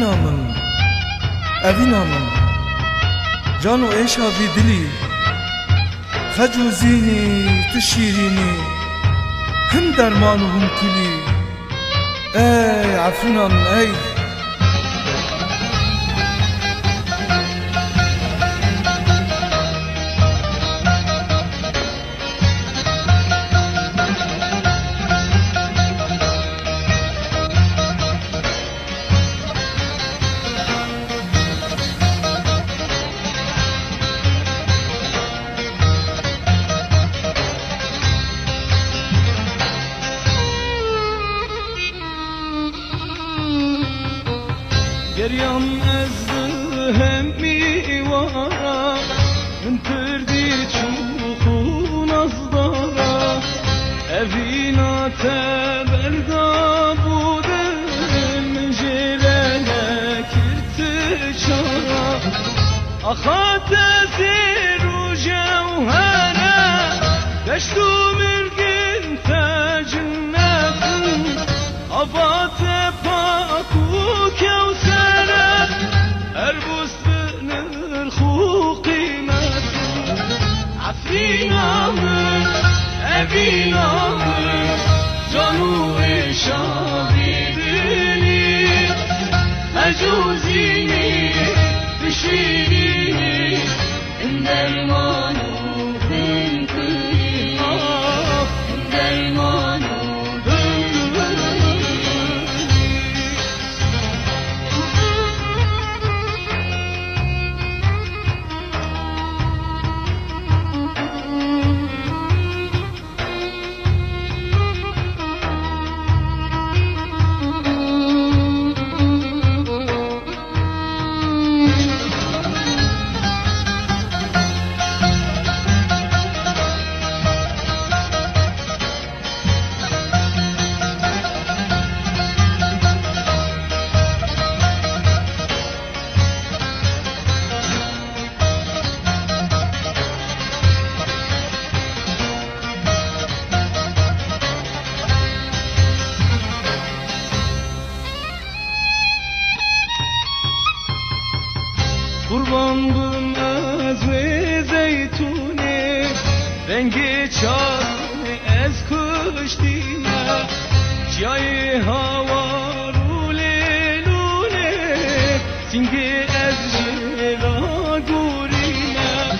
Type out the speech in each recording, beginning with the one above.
نامم اوی جان و عشق بی دلی خج و زینی تو شیرینی. هم درمان و هم کلی. ای عفونم ای min ey Geryam ezdi hemmi vara Min pirdi çuku nazdara Evina te berda budem Min jelene kirti Afrina mı, evina mı Canu eşabidini Mecuzini, Kurban ve zeytuni. Rengi çarpı ez kuş dine Cayı hava rule lule. Singi ez jira gurine.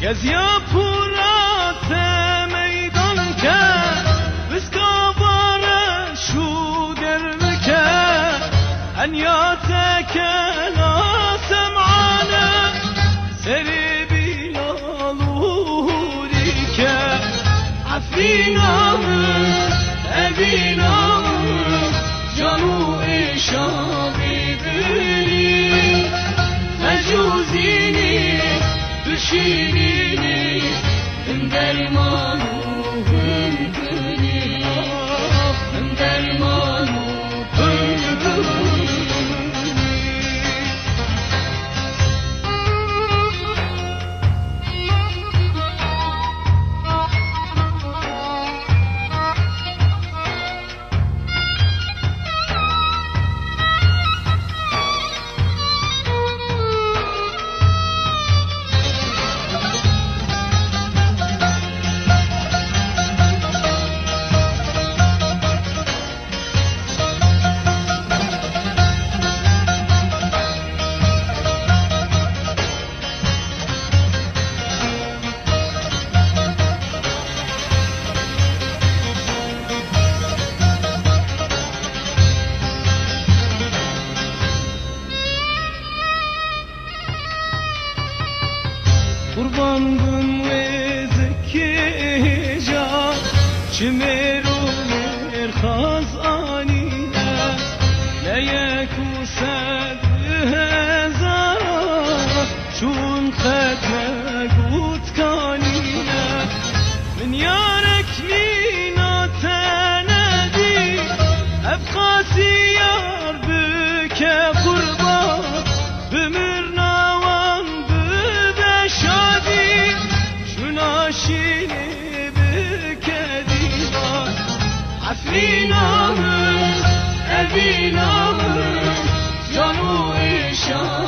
Gez yapura Marina. Kurban gün ve zekica Çimerun erhaz anine Neye kused hezara binamız, e binamız, canu işan.